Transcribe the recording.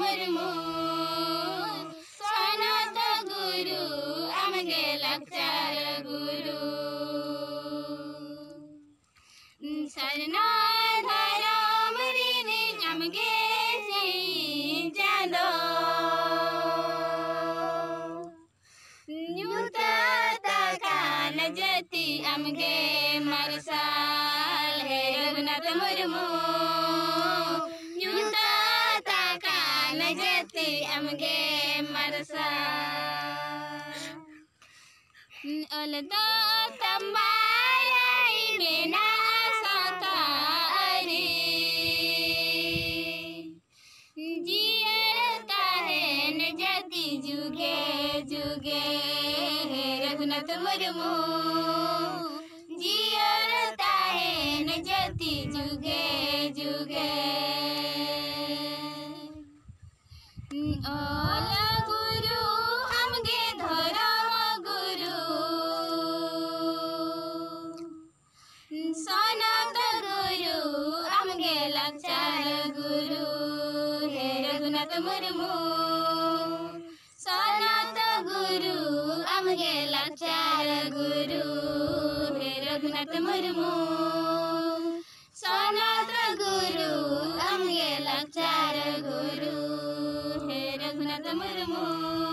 मुर्मू सनत गुरु आमगे लक्षर गुरु सरना धरम ऋणी आमगे से जादो कान जति आमगे मरसाल हे रघुनाथ मुर्मू कान जति आमगे मरसाल तंबाई बिना सतारी जियता है न जति जुगे जुगे रघुनाथ मुर्मू सनत गुरु आमगे लक्षर गुरु। हे रघुनाथ मुर्मू, सनत गुरु आमगे लक्षर गुरु। हे रघुनाथ मुर्मू, सनत गुरु आमगे लक्षर गुरु। ダムルモ